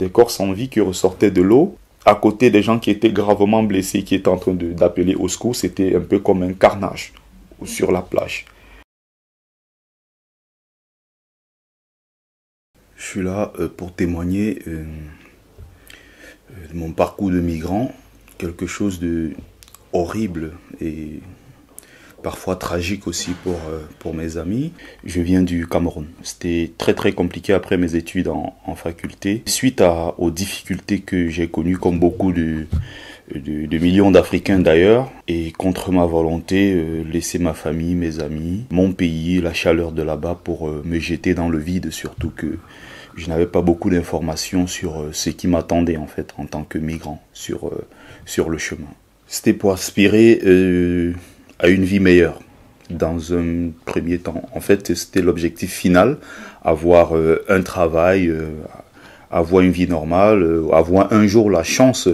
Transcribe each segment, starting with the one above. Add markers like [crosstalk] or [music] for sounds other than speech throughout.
des corps sans vie qui ressortaient de l'eau. À côté des gens qui étaient gravement blessés, qui étaient en train d'appeler au secours, c'était un peu comme un carnage sur la plage. Je suis là euh, pour témoigner euh, de mon parcours de migrant, quelque chose de horrible et parfois tragique aussi pour, euh, pour mes amis. Je viens du Cameroun. C'était très très compliqué après mes études en, faculté. Suite à, aux difficultés que j'ai connues, comme beaucoup de, de, de millions d'Africains d'ailleurs, et contre ma volonté, euh, laisser ma famille, mes amis, mon pays, la chaleur de là-bas pour euh, me jeter dans le vide, surtout que je n'avais pas beaucoup d'informations sur ce qui m'attendait en fait en tant que migrant sur, sur le chemin. C'était pour aspirer à une vie meilleure dans un premier temps. En fait, c'était l'objectif final, avoir euh, un travail, euh, avoir une vie normale, euh, avoir un jour la chance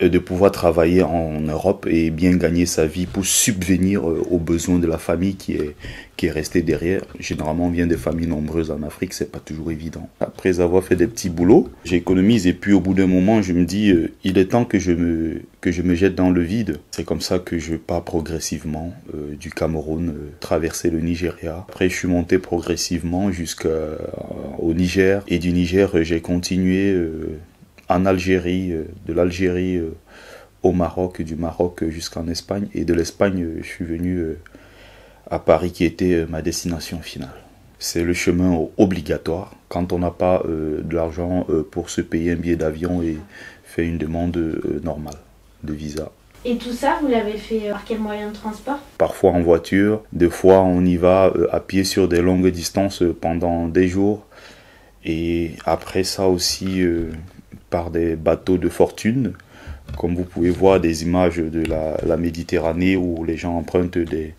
de pouvoir travailler en Europe et bien gagner sa vie pour subvenir aux besoins de la famille qui est, qui est restée derrière. Généralement, on vient des familles nombreuses en Afrique, c'est pas toujours évident. Après avoir fait des petits boulots, j'économise et puis au bout d'un moment, je me dis, il est temps que je me, que je me jette dans le vide. C'est comme ça que je pars progressivement euh, du Cameroun, euh, traverser le Nigeria. Après, je suis monté progressivement jusqu'au Niger. Et du Niger, j'ai continué en Algérie, de l'Algérie au Maroc, du Maroc jusqu'en Espagne. Et de l'Espagne, je suis venu à Paris qui était ma destination finale. C'est le chemin obligatoire quand on n'a pas de l'argent pour se payer un billet d'avion et faire une demande normale de visa. Et tout ça, vous l'avez fait par quel moyen de transport? Parfois en voiture, des fois on y va à pied sur des longues distances pendant des jours. Et après ça aussi par des bateaux de fortune comme vous pouvez voir des images de la, Méditerranée où les gens empruntent des,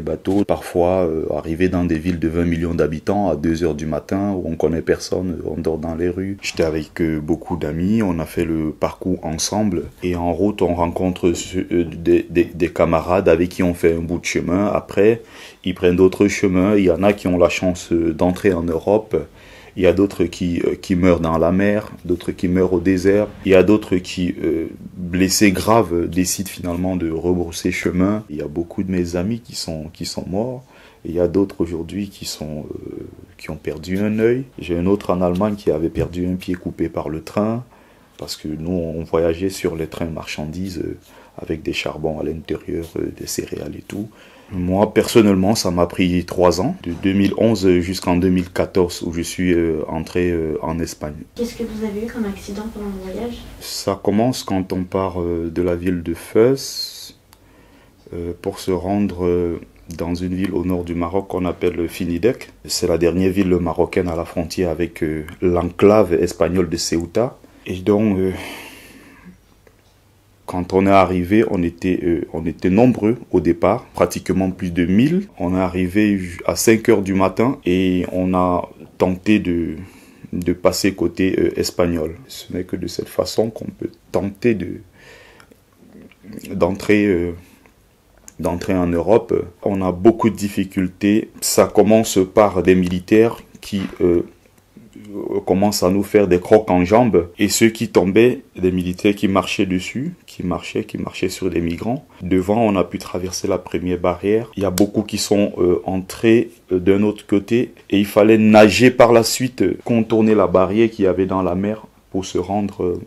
bateaux, parfois euh, arriver dans des villes de 20 millions d'habitants à 2 heures du matin où on connaît personne, on dort dans les rues. J'étais avec euh, beaucoup d'amis, on a fait le parcours ensemble et en route on rencontre euh, des, des, des, camarades avec qui on fait un bout de chemin. Après, ils prennent d'autres chemins, il y en a qui ont la chance d'entrer en Europe il y a d'autres qui, euh, qui meurent dans la mer, d'autres qui meurent au désert. Il y a d'autres qui, euh, blessés graves, décident finalement de rebrousser chemin. Il y a beaucoup de mes amis qui sont, qui sont morts. il y a d'autres aujourd'hui qui, sont, euh, qui ont perdu un œil. J'ai un autre en Allemagne qui avait perdu un pied coupé par le train. Parce que nous, on voyageait sur les trains marchandises avec des charbons à l'intérieur, des céréales et tout. Moi, personnellement, ça m'a pris trois ans, de 2011 jusqu'en 2014, où je suis euh, entré euh, en Espagne. Qu'est-ce que vous avez eu comme accident pendant le voyage? Ça commence quand on part euh, de la ville de Fès pour se rendre dans une ville au nord du Maroc qu'on appelle Finidec. C'est la dernière ville marocaine à la frontière avec l'enclave espagnole de Ceuta. Et donc, quand on est arrivé, on était, euh, on était nombreux au départ, pratiquement plus de 1000. On est arrivé à 5 heures du matin et on a tenté de, de passer côté euh, espagnol. Ce n'est que de cette façon qu'on peut tenter de d'entrer euh, d'entrer en Europe. On a beaucoup de difficultés. Ça commence par des militaires qui euh, commence à nous faire des crocs en jambes et ceux qui tombaient, des militaires qui marchaient dessus, qui marchaient, qui marchaient sur des migrants. Devant, on a pu traverser la première barrière. Il y a beaucoup qui sont euh, entrés euh, d'un autre côté et il fallait nager par la suite, contourner la barrière qu'il y avait dans la mer pour se rendre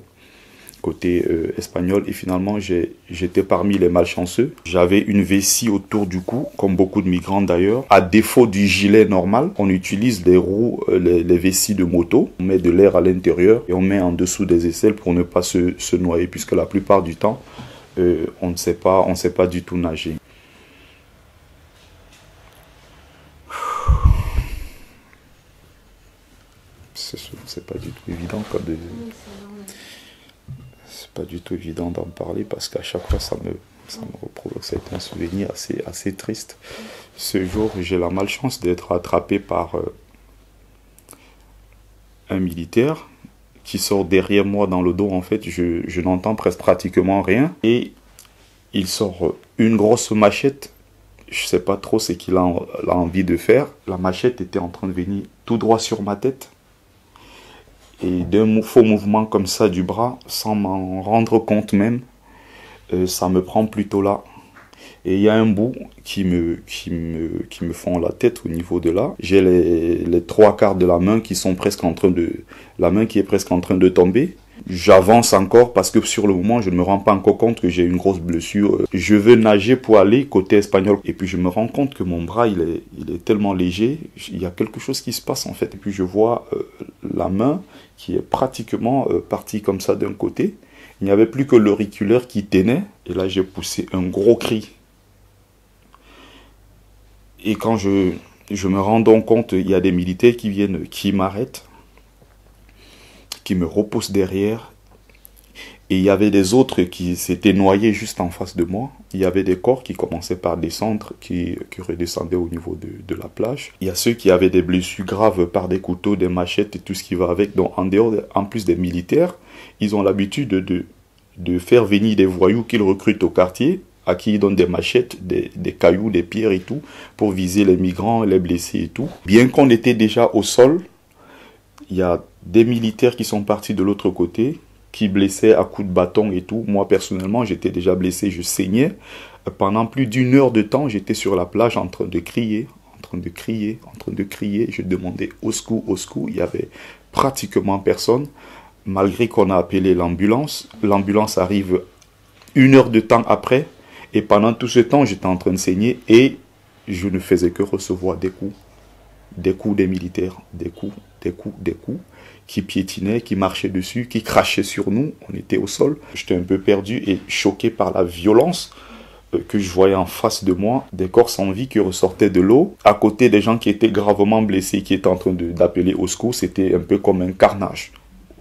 côté euh, espagnol et finalement j'étais parmi les malchanceux. J'avais une vessie autour du cou, comme beaucoup de migrants d'ailleurs. À défaut du gilet normal, on utilise les roues, euh, les, vessies de moto. On met de l'air à l'intérieur et on met en dessous des aisselles pour ne pas se, noyer puisque la plupart du temps, euh, on ne sait pas, on sait pas du tout nager. C'est pas du tout évident quoi, pas du tout évident d'en parler parce qu'à chaque fois ça me, ça me. C'est un souvenir assez, assez triste. Ce jour, j'ai la malchance d'être attrapé par euh, un militaire qui sort derrière moi dans le dos. En fait, je, je n'entends presque pratiquement rien. Et il sort une grosse machette. Je sais pas trop ce qu'il a, a envie de faire. La machette était en train de venir tout droit sur ma tête. Et d'un faux mouvement comme ça du bras, sans m'en rendre compte même, euh, ça me prend plutôt là. Et il y a un bout qui me, qui me, qui me font la tête au niveau de là. J'ai les, les trois quarts de la main qui sont presque en train de, la main qui est presque en train de tomber. J'avance encore parce que sur le moment, je ne me rends pas encore compte que j'ai une grosse blessure. Je veux nager pour aller côté espagnol. Et puis je me rends compte que mon bras, il est, tellement léger. Il y a quelque chose qui se passe en fait. Et puis je vois euh, la main qui est pratiquement euh, partie comme ça d'un côté. Il n'y avait plus que l'auriculaire qui tenait. Et là, j'ai poussé un gros cri. Et quand je me rends donc compte, il y a des militaires qui viennent, qui m'arrêtent qui me repousse derrière. Et il y avait des autres qui s'étaient noyés juste en face de moi. Il y avait des corps qui commençaient par descendre, qui, qui redescendaient au niveau de, de, la plage. Il y a ceux qui avaient des blessures graves par des couteaux, des machettes et tout ce qui va avec. Donc en dehors, en plus des militaires, ils ont l'habitude de, de faire venir des voyous qu'ils recrutent au quartier, à qui ils donnent des machettes, des, des cailloux, des pierres et tout, pour viser les migrants, les blessés et tout. Bien qu'on était déjà au sol, il y a des militaires qui sont partis de l'autre côté, qui blessaient à coups de bâton et tout. Moi, personnellement, j'étais déjà blessé, je saignais. Pendant plus d'une heure de temps, j'étais sur la plage en train de crier, en train de crier, en train de crier. Je demandais au secours, au secours. Il y avait pratiquement personne. Malgré qu'on a appelé l'ambulance, l'ambulance arrive une heure de temps après. Et pendant tout ce temps, j'étais en train de saigner et je ne faisais que recevoir des coups. Des coups des militaires, des coups, des coups, des coups qui piétinaient, qui marchaient dessus, qui crachaient sur nous. On était au sol. J'étais un peu perdu et choqué par la violence euh, que je voyais en face de moi, des corps sans vie qui ressortaient de l'eau, à côté des gens qui étaient gravement blessés, qui étaient en train d'appeler au secours. C'était un peu comme un carnage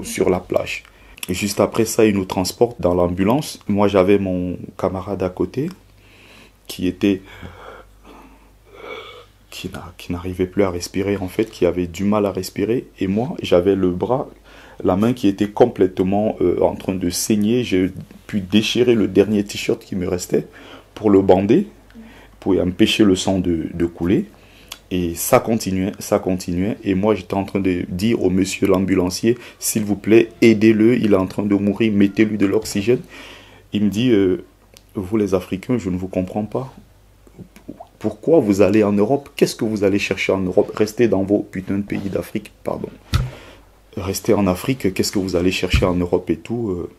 sur la plage. Et juste après ça, ils nous transportent dans l'ambulance. Moi, j'avais mon camarade à côté qui était qui n'arrivait plus à respirer en fait, qui avait du mal à respirer. Et moi, j'avais le bras, la main qui était complètement euh, en train de saigner. J'ai pu déchirer le dernier t-shirt qui me restait pour le bander, pour empêcher le sang de, couler. Et ça continuait, ça continuait. Et moi, j'étais en train de dire au monsieur l'ambulancier, s'il vous plaît, aidez-le, il est en train de mourir, mettez-lui de l'oxygène. Il me dit, euh, vous les Africains, je ne vous comprends pas. Pourquoi vous allez en Europe? Qu'est-ce que vous allez chercher en Europe? Restez dans vos putains de pays d'Afrique, pardon. Restez en Afrique, qu'est-ce que vous allez chercher en Europe et tout euh?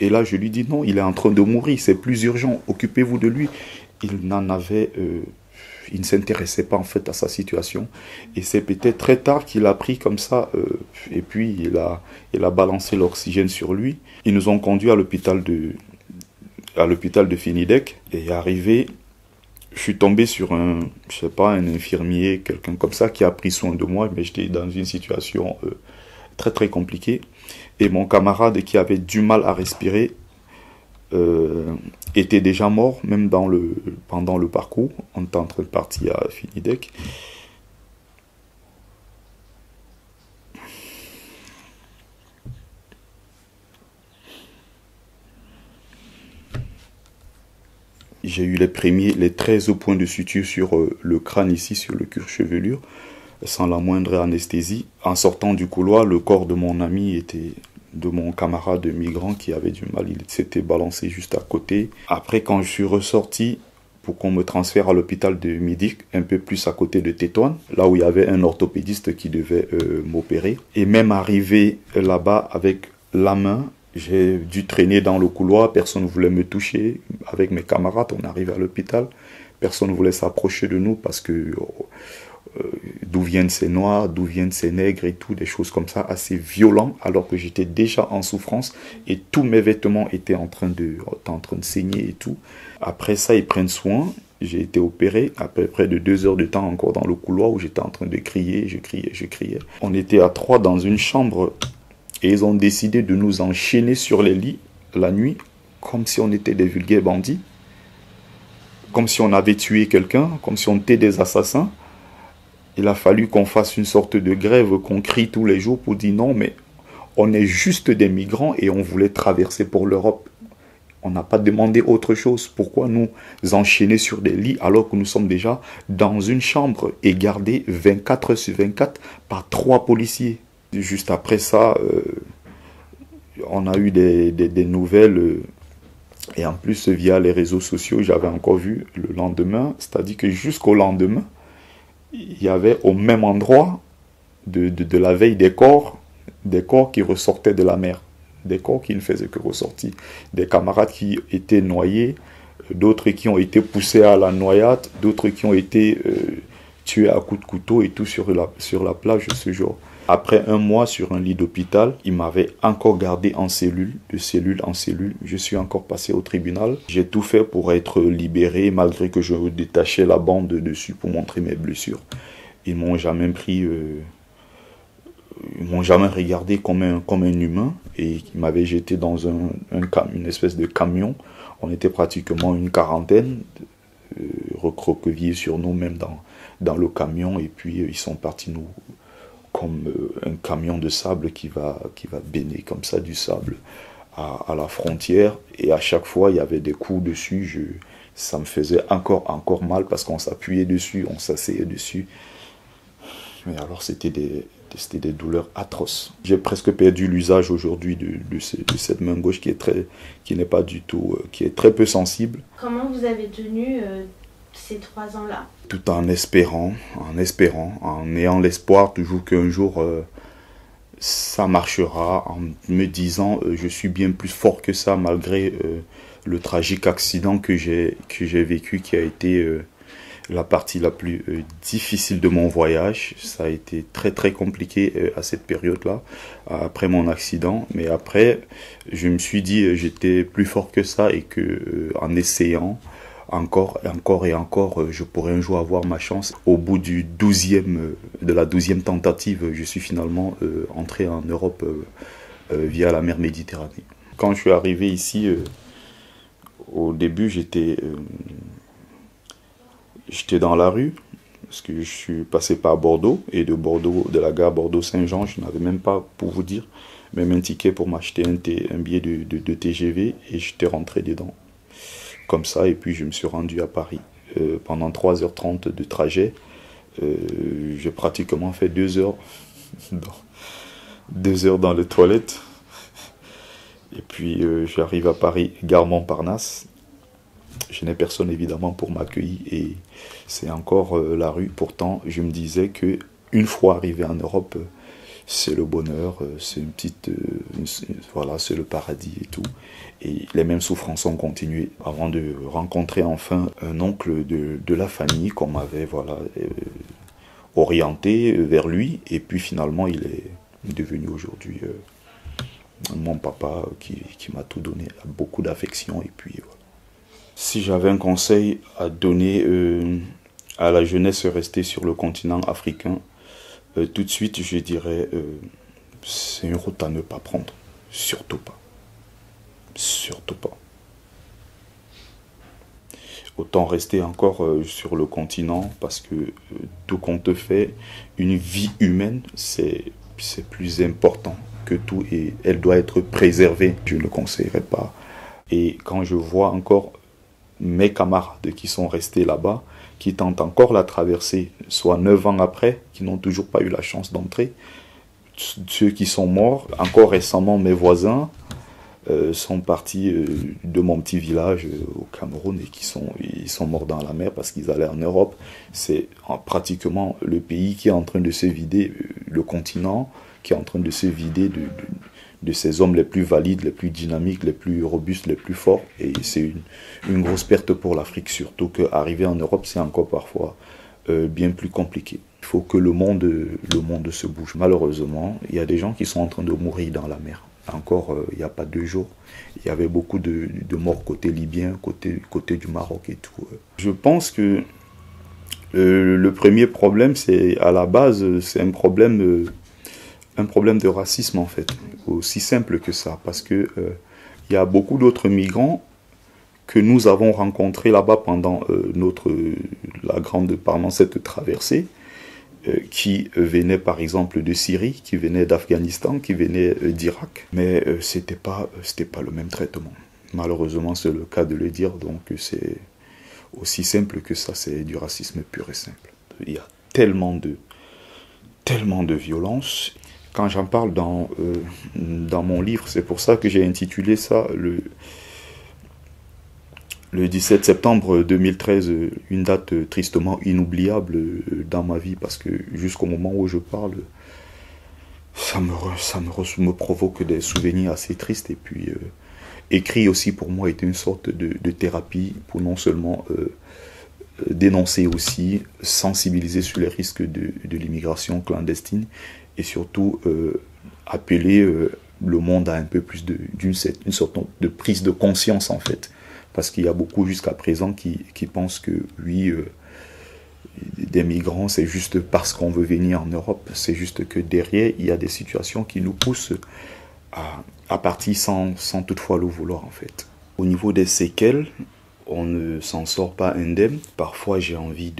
Et là, je lui dis non, il est en train de mourir, c'est plus urgent, occupez-vous de lui. Il n'en avait. Euh, il ne s'intéressait pas en fait à sa situation. Et c'est peut-être très tard qu'il a pris comme ça, euh, et puis il a, il a balancé l'oxygène sur lui. Ils nous ont conduits à l'hôpital de, à l'hôpital de Finidec, et arrivé, je suis tombé sur un, je un infirmier, quelqu'un comme ça qui a pris soin de moi, mais j'étais dans une situation euh, très très compliquée. Et mon camarade qui avait du mal à respirer euh, était déjà mort, même dans le, pendant le parcours. En train de partir à Finidec. J'ai eu les premiers, les 13 points de suture sur euh, le crâne ici, sur le cuir chevelure, sans la moindre anesthésie. En sortant du couloir, le corps de mon ami était de mon camarade migrant qui avait du mal, il s'était balancé juste à côté. Après, quand je suis ressorti, pour qu'on me transfère à l'hôpital de Midi, un peu plus à côté de Tétouane, là où il y avait un orthopédiste qui devait euh, m'opérer. Et même arrivé là-bas avec la main, j'ai dû traîner dans le couloir, personne ne voulait me toucher. Avec mes camarades, on arrive à l'hôpital, personne ne voulait s'approcher de nous parce que euh, d'où viennent ces noirs, d'où viennent ces nègres et tout, des choses comme ça, assez violentes, alors que j'étais déjà en souffrance et tous mes vêtements étaient en train de, en train de saigner et tout. Après ça, ils prennent soin. J'ai été opéré à peu près de deux heures de temps encore dans le couloir où j'étais en train de crier, je criais, je criais. On était à trois dans une chambre et ils ont décidé de nous enchaîner sur les lits la nuit, comme si on était des vulgaires bandits, comme si on avait tué quelqu'un, comme si on était des assassins. Il a fallu qu'on fasse une sorte de grève, qu'on crie tous les jours pour dire non, mais on est juste des migrants et on voulait traverser pour l'Europe. On n'a pas demandé autre chose. Pourquoi nous enchaîner sur des lits alors que nous sommes déjà dans une chambre et gardés 24 sur 24 par trois policiers? Juste après ça, on a eu des, nouvelles. et en plus, via les réseaux sociaux, j'avais encore vu le lendemain, c'est-à-dire que jusqu'au lendemain, il y avait au même endroit de, la veille des corps, des corps qui ressortaient de la mer, des corps qui ne faisaient que ressortir, des camarades qui étaient noyés, d'autres qui ont été poussés à la noyade, d'autres qui ont été euh, tués à coups de couteau et tout sur la, sur la plage ce jour. Après un mois sur un lit d'hôpital, il m'avait encore gardé en cellule, de cellule en cellule. Je suis encore passé au tribunal. J'ai tout fait pour être libéré, malgré que je détachais la bande dessus pour montrer mes blessures. Ils m'ont jamais pris, euh, ils m'ont jamais regardé comme un, comme un humain et ils m'avaient jeté dans un, un, une espèce de camion. On était pratiquement une quarantaine, euh, recroquevillés sur nous, même dans, dans le camion. Et puis ils sont partis nous comme euh, un camion de sable qui va, qui va baigner comme ça du sable à, la frontière. Et à chaque fois, il y avait des coups dessus. Je, ça me faisait encore, encore mal parce qu'on s'appuyait dessus, on s'asseyait dessus. Mais alors, c'était des, des douleurs atroces. J'ai presque perdu l'usage aujourd'hui de, de, cette main gauche qui est très, qui n'est pas du tout, euh, qui est très peu sensible. Comment vous avez tenu euh, ces trois ans-là Tout en espérant, en espérant, en ayant l'espoir toujours qu'un jour euh, ça marchera, en me disant euh, je suis bien plus fort que ça malgré euh, le tragique accident que j'ai vécu qui a été la partie la plus difficile de mon voyage. Ça a été très très compliqué à cette période-là, après mon accident. Mais après, je me suis dit j'étais plus fort que ça et que en essayant, encore et encore et encore, euh, je pourrais un jour avoir ma chance. Au bout du 12e, euh, de la douzième tentative, je suis finalement euh, entré en Europe via la mer Méditerranée. Quand je suis arrivé ici, au début, j'étais j'étais dans la rue parce que je suis passé par Bordeaux et de Bordeaux, de la gare Bordeaux-Saint-Jean, je n'avais même pas, pour vous dire, même un ticket pour m'acheter un, billet de, de TGV et j'étais rentré dedans comme ça, et puis je me suis rendu à Paris. Euh, pendant 3h30 de trajet, euh, j'ai pratiquement fait 2 heures, [laughs] dans, heures dans les toilettes. Et puis euh, j'arrive à Paris, gare Montparnasse. Je n'ai personne évidemment pour m'accueillir et c'est encore la rue. Pourtant, je me disais que une fois arrivé en Europe, c'est le bonheur, euh, c'est une petite, euh, voilà, c'est le paradis et tout. Et les mêmes souffrances ont continué avant de rencontrer enfin un oncle de, de la famille qu'on m'avait voilà euh, orienté vers lui. Et puis finalement, il est devenu aujourd'hui mon papa qui, qui m'a tout donné, beaucoup d'affection. Et puis voilà. Si j'avais un conseil à donner à la jeunesse restée sur le continent africain, euh, tout de suite, je dirais, euh, c'est une route à ne pas prendre. Surtout pas. Surtout pas. Autant rester encore euh, sur le continent parce que tout compte fait, une vie humaine, c'est plus important que tout et elle doit être préservée. Je ne le conseillerais pas. Et quand je vois encore mes camarades qui sont restés là-bas, qui tentent encore la traversée, soit neuf ans après, qui n'ont toujours pas eu la chance d'entrer. Ceux qui sont morts, encore récemment mes voisins, euh, sont partis euh, de mon petit village euh, au Cameroun et qui sont, ils sont morts dans la mer parce qu'ils allaient en Europe. C'est pratiquement le pays qui est en train de se vider, le continent qui est en train de se vider de, de ces hommes les plus valides, les plus dynamiques, les plus robustes, les plus forts. Et c'est une, grosse perte pour l'Afrique, surtout qu'arriver en Europe, c'est encore parfois euh, bien plus compliqué. Il faut que le monde, le monde se bouge. Malheureusement, il y a des gens qui sont en train de mourir dans la mer. Encore euh, il n'y a pas deux jours, il y avait beaucoup de, de, morts côté libyen, côté, du Maroc et tout. Je pense que euh, le premier problème, c'est à la base, c'est un problème de racisme en fait, aussi simple que ça, parce que il euh, y a beaucoup d'autres migrants que nous avons rencontrés là-bas pendant euh, notre la grande pendant cette traversée, euh, qui venaient par exemple de Syrie, qui venaient d'Afghanistan, qui venaient d'Irak, mais c'était pas c'était pas le même traitement. Malheureusement, c'est le cas de le dire, donc c'est aussi simple que ça, c'est du racisme pur et simple. Il y a tellement de tellement de violence Quand j'en parle dans, dans mon livre, c'est pour ça que j'ai intitulé ça le, le 17 septembre 2013, une date tristement inoubliable dans ma vie parce que jusqu'au moment où je parle, ça me, ça me, me, provoque des souvenirs assez tristes. Et puis, euh, écrit aussi pour moi était une sorte de, thérapie pour non seulement euh, dénoncer aussi, sensibiliser sur les risques de, l'immigration clandestine et surtout euh, appeler le monde à un peu plus d'une une sorte de prise de conscience en fait. Parce qu'il y a beaucoup jusqu'à présent qui, qui, pensent que oui, des migrants, c'est juste parce qu'on veut venir en Europe. C'est juste que derrière, il y a des situations qui nous poussent à, partir sans, sans, toutefois le vouloir, en fait. Au niveau des séquelles, on ne s'en sort pas indemne. Parfois, j'ai envie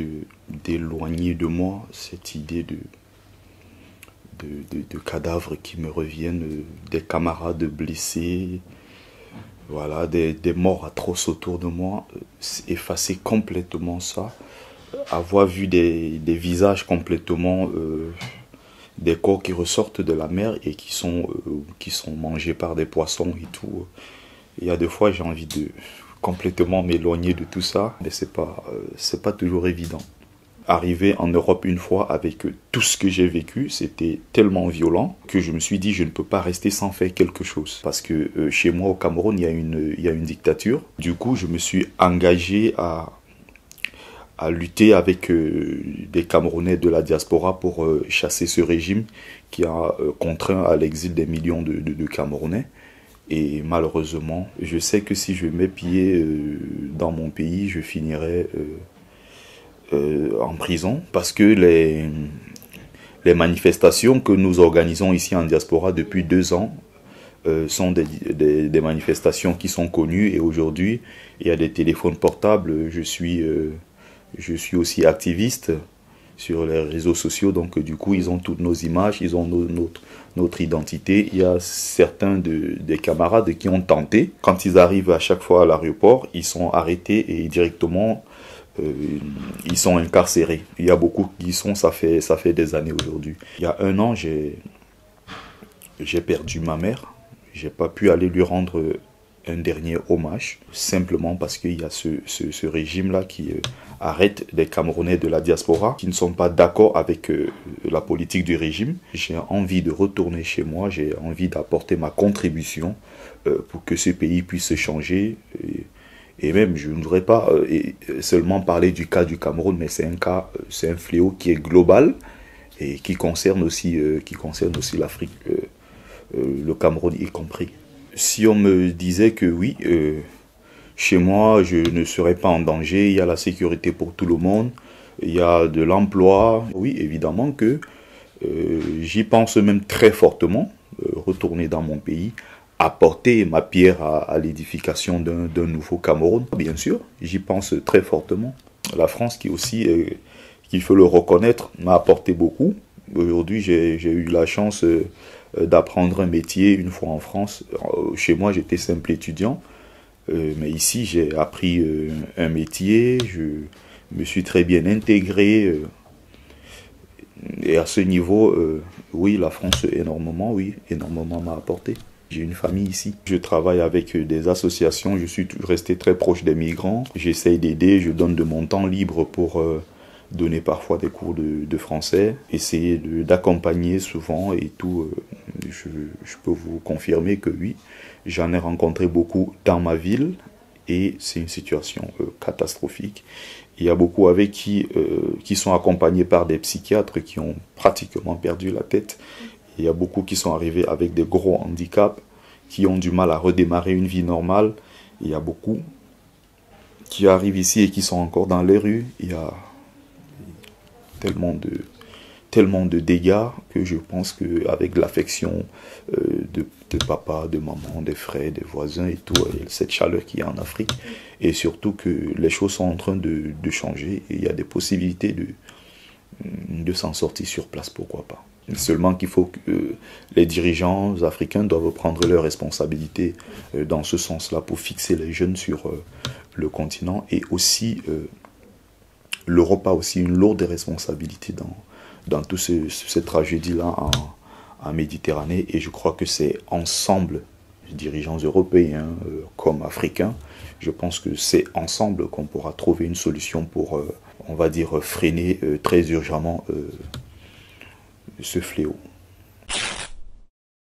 d'éloigner de moi cette idée de, de, cadavres qui me reviennent, des camarades blessés, voilà, des, morts atroces autour de moi. Effacer complètement ça avoir vu des, visages complètement euh, des corps qui ressortent de la mer et qui sont euh, qui sont mangés par des poissons et tout il y a des fois j'ai envie de complètement m'éloigner de tout ça mais c'est pas euh, c'est pas toujours évident arriver en Europe une fois avec tout ce que j'ai vécu, c'était tellement violent que je me suis dit je ne peux pas rester sans faire quelque chose. Parce que chez moi au Cameroun, il y, a une, il y a une dictature. Du coup, je me suis engagé à, à lutter avec euh, des Camerounais de la diaspora pour euh, chasser ce régime qui a euh, contraint à l'exil des millions de, de, Camerounais. Et malheureusement, je sais que si je pied dans mon pays, je finirai en prison parce que les, les manifestations que nous organisons ici en diaspora depuis deux ans sont des, des, manifestations qui sont connues et aujourd'hui, il y a des téléphones portables. Je suis je suis aussi activiste sur les réseaux sociaux, donc du coup, ils ont toutes nos images, ils ont notre, notre identité. Il y a certains de, des camarades qui ont tenté. Quand ils arrivent à chaque fois à l'aéroport, ils sont arrêtés et directement, euh, ils sont incarcérés. Il y a beaucoup qui sont, ça fait, ça fait des années aujourd'hui. Il y a un an, j'ai perdu ma mère. J'ai pas pu aller lui rendre un dernier hommage, simplement parce qu'il y a ce, ce, régime-là qui euh, arrête les Camerounais de la diaspora qui ne sont pas d'accord avec euh, la politique du régime. J'ai envie de retourner chez moi, j'ai envie d'apporter ma contribution pour que ce pays puisse changer. Même, je ne voudrais pas seulement parler du cas du Cameroun, mais c'est un cas, c'est un fléau qui est global et qui concerne aussi, qui concerne aussi l'Afrique, le Cameroun y compris. Si on me disait que oui, euh, chez moi, je ne serais pas en danger, il y a la sécurité pour tout le monde, il y a de l'emploi, oui, évidemment que euh, j'y pense même très fortement, euh, retourner dans mon pays, apporter ma pierre à, l'édification d'un nouveau Cameroun, bien sûr, j'y pense très fortement. La France qui aussi, qu'il faut le reconnaître, m'a apporté beaucoup. Aujourd'hui, j'ai eu la chance euh, d'apprendre un métier une fois en France. Euh, chez moi, j'étais simple étudiant, euh, mais ici, j'ai appris un métier, je me suis très bien intégré. Et à ce niveau, oui, la France énormément, oui, énormément m'a apporté. J'ai une famille ici. Je travaille avec des associations, je suis resté très proche des migrants. J'essaye d'aider, je donne de mon temps libre pour donner parfois des cours de, français, essayer d'accompagner souvent et tout. Euh, je, peux vous confirmer que oui, j'en ai rencontré beaucoup dans ma ville et c'est une situation euh, catastrophique. Il y a beaucoup avec qui, euh, qui sont accompagnés par des psychiatres qui ont pratiquement perdu la tête. Il y a beaucoup qui sont arrivés avec des gros handicaps, qui ont du mal à redémarrer une vie normale. Il y a beaucoup qui arrivent ici et qui sont encore dans les rues. Il y a tellement de, tellement de dégâts que je pense qu'avec l'affection euh, de, papa, de maman, des frères, des voisins et tout, cette chaleur qui est en Afrique, et surtout que les choses sont en train de, de changer et il y a des possibilités de, de s'en sortir sur place, pourquoi pas. Seulement qu'il faut que euh, les dirigeants africains doivent prendre leurs responsabilités euh, dans ce sens-là pour fixer les jeunes sur le continent et aussi l'Europe a aussi une lourde responsabilité dans, dans toutes ces, tragédies-là en, en Méditerranée et je crois que c'est ensemble, dirigeants européens comme africains, je pense que c'est ensemble qu'on pourra trouver une solution pour, on va dire, freiner très urgemment ce fléau.